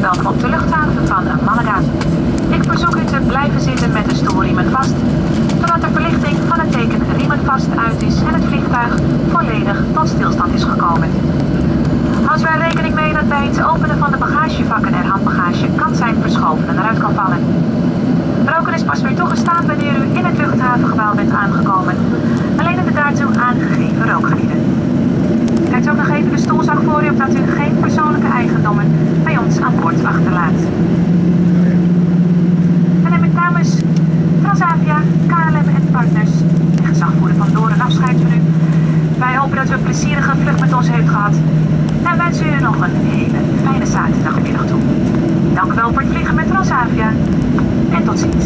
Welkom op de luchthaven van Malaga. Ik verzoek u te blijven zitten met de stoelriemen vast, totdat de verlichting van het teken riemen vast uit is en het vliegtuig volledig tot stilstand is gekomen. Als wij rekening mee dat bij het openen van de bagagevakken en handbagage kan zijn verschoven en eruit kan vallen. Roken is pas weer toegestaan wanneer u in het luchthavengebouw bent aangekomen, alleen in de daartoe aangegeven rookgebieden. Partners en gezagvoerder van Door een afscheid van u. Wij hopen dat u een plezierige vlucht met ons heeft gehad. En wensen u nog een hele fijne zaterdagmiddag toe. Dank u wel voor het vliegen met Transavia. En tot ziens.